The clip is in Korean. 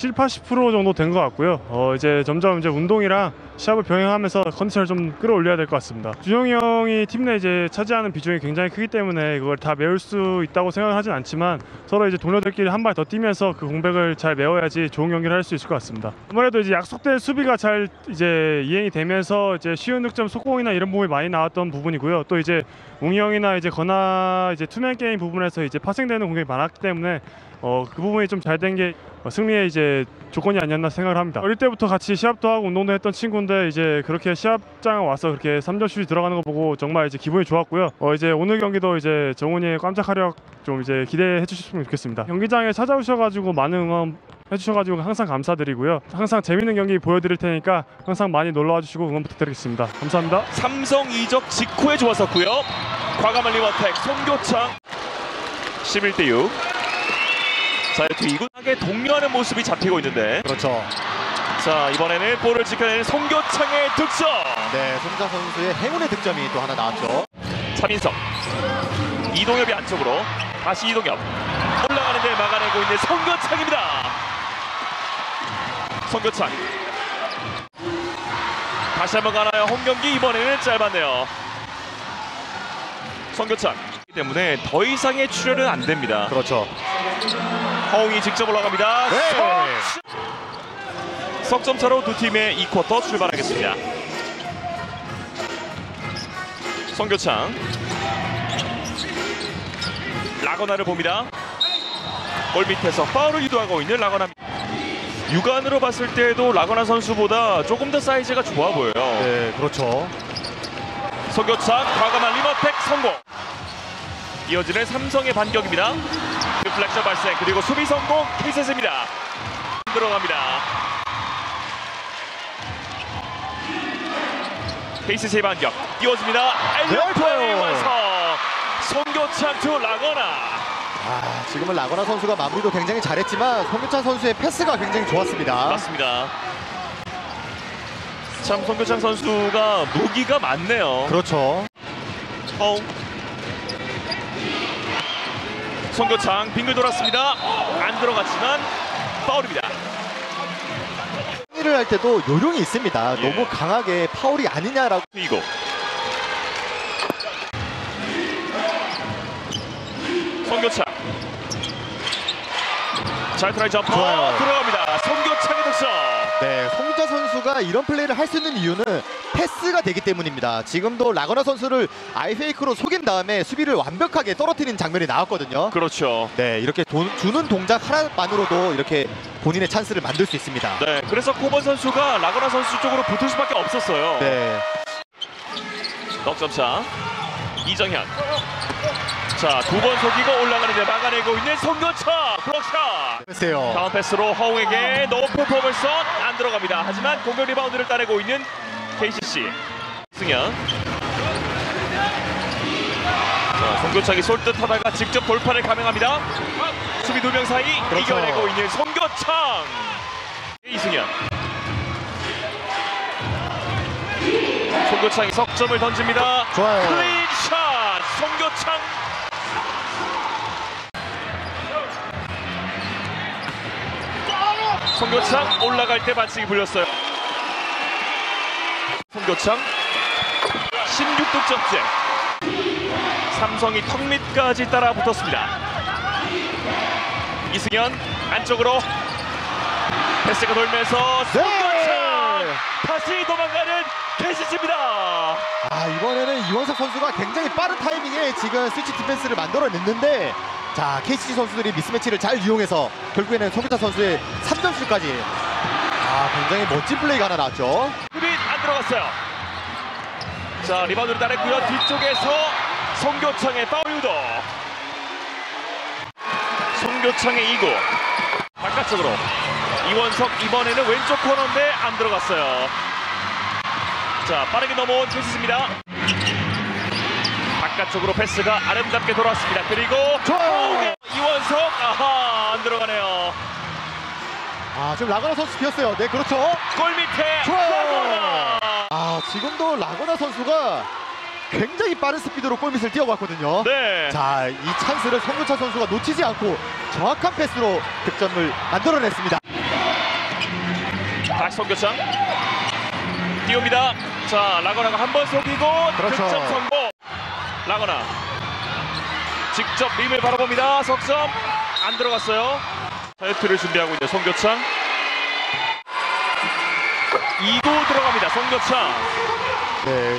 7, 80% 정도 된 것 같고요. 어, 이제 점점 이제 운동이랑 시합을 병행하면서 컨디션을 좀 끌어올려야 될 것 같습니다. 준영이 형이 팀 내 이제 차지하는 비중이 굉장히 크기 때문에 그걸 다 메울 수 있다고 생각하진 않지만 서로 이제 동료들끼리 한 발 더 뛰면서 그 공백을 잘 메워야지 좋은 경기를 할 수 있을 것 같습니다. 아무래도 이제 약속된 수비가 잘 이제 이행이 되면서 이제 쉬운 득점 속공이나 이런 부분이 많이 나왔던 부분이고요. 또 이제 웅이 형이나 이제 거나 이제 투맨 게임 부분에서 이제 파생되는 공격이 많았기 때문에 어, 그 부분이 좀 잘 된 게 승리의 이제 조건이 아니었나 생각을 합니다. 어릴 때부터 같이 시합도 하고 운동도 했던 친구인데 이제 그렇게 시합장 와서 그렇게 3점 슛이 들어가는 거 보고 정말 이제 기분이 좋았고요. 어, 이제 오늘 경기도 이제 정훈이의 깜짝 활약 좀 이제 기대해 주셨으면 좋겠습니다. 경기장에 찾아오셔가지고 많은 응원 해주셔가지고 항상 감사드리고요. 항상 재밌는 경기 보여드릴 테니까 항상 많이 놀러와 주시고 응원 부탁드리겠습니다. 감사합니다. 삼성 이적 직후에 좋았었고요. 과감한 리버텍 송교창 11대 6. 자 이렇게 이군하게 동료하는 모습이 잡히고 있는데 그렇죠. 자 이번에는 볼을 지켜내는 송교창의 득점. 네, 송자 선수의 행운의 득점이 또 하나 나왔죠. 차민석 이동엽이 안쪽으로 다시 이동엽 올라가는데 막아내고 있는 송교창입니다. 송교창 다시 한번 가나요? 홈 경기 이번에는 짧았네요. 송교창 때문에 더 이상의 출혈은 안 됩니다. 그렇죠. 허웅이 직접 올라갑니다. 네. 석점! 차로 두 팀의 2쿼터 출발하겠습니다. 송교창 라거나를 봅니다. 골 밑에서 파울을 유도하고 있는 라거나. 육안으로 봤을 때도 라거나 선수보다 조금 더 사이즈가 좋아 보여요. 네, 그렇죠. 송교창 과감한 리버텍 성공. 이어지는 삼성의 반격입니다. 리플렉션 발생 그리고 수비 성공 케이스입니다. 들어갑니다. 케이스의 반격 이어집니다. 엘리오 플레이 좋아요. 완성. 송교창 투 라거나. 아, 지금은 라거나 선수가 마무리도 굉장히 잘했지만 송유찬 선수의 패스가 굉장히 좋았습니다. 맞습니다. 참 송교창 선수가 무기가 많네요. 그렇죠. 허웅 송교창 빙글 돌았습니다 안 들어갔지만 파울입니다 승리를 할 때도 요령이 있습니다. 예. 너무 강하게 파울이 아니냐라고. 이고 송교창 잘 트라이 점퍼. 들어갑니다 송교창의 득점 네, 송교창 선수가 이런 플레이를 할 수 있는 이유는 패스가 되기 때문입니다. 지금도 라건아 선수를 eye fake로 속인 다음에 수비를 완벽하게 떨어뜨린 장면이 나왔거든요. 그렇죠 네, 이렇게 돈- 주는 동작 하나만으로도 이렇게 본인의 찬스를 만들 수 있습니다. 네 그래서 코번 선수가 라건아 선수 쪽으로 붙을 수밖에 없었어요 네, 넉점차 이정현 자 두 번 속이고 올라가는데 막아내고 있는 송교창 block shot 글쎄요. down 패스로 허웅에게 높은 포물선 안 들어갑니다. 하지만 공격 리바운드를 따내고 있는 KCC 승현. 자, 송교창이 쏠듯 하다가 직접 돌파를 감행합니다. 수비 두 명 사이 그렇죠. 이겨내고 있는 송교창. 이승현. 송교창이 석점을 던집니다. 좋아요. 클린샷 송교창 올라갈 때 반칙이 불렸어요. 송교창 16득점째. 삼성이 턱 밑까지 따라 붙었습니다. 이승현 안쪽으로 패스가 돌면서 송교창 네. 다시 도망가는 KCC입니다. 아 이번에는 이원석 선수가 굉장히 빠른 타이밍에 지금 switch defense를 만들어냈는데 자 KCC 선수들이 mismatch를 잘 이용해서 결국에는 송교창 선수의 3점슛까지 아 굉장히 멋진 플레이가 하나 나왔죠. 흡입 안 들어갔어요. 자 리바운드를 따냈고요. 뒤쪽에서 송교창의 파울 유도. 송교창의 2구. 바깥쪽으로 이원석 이번에는 왼쪽 코너인데 안 들어갔어요. 자 빠르게 넘어온 체스입니다. 바깥쪽으로 패스가 아름답게 돌았습니다. 그리고 좋아요. 이원석 아하 안 들어가네요. 아 지금 라거나 선수 비었어요. 네 그렇죠. 골 밑에 좋아요. 아 지금도 라거나 선수가 굉장히 빠른 스피드로 골밑을 뛰어갔거든요. 네. 자 이 찬스를 송유찬 선수가 놓치지 않고 정확한 패스로 득점을 만들어냈습니다. 다시 송교창 띄웁니다. 자 라거나가 한 번 속이고 그렇죠. 득점 성공. 라거나 직접 림을 바라봅니다. 석점 안 들어갔어요. 자유투를 준비하고 있는 송교창 2구 들어갑니다. 송교창 네,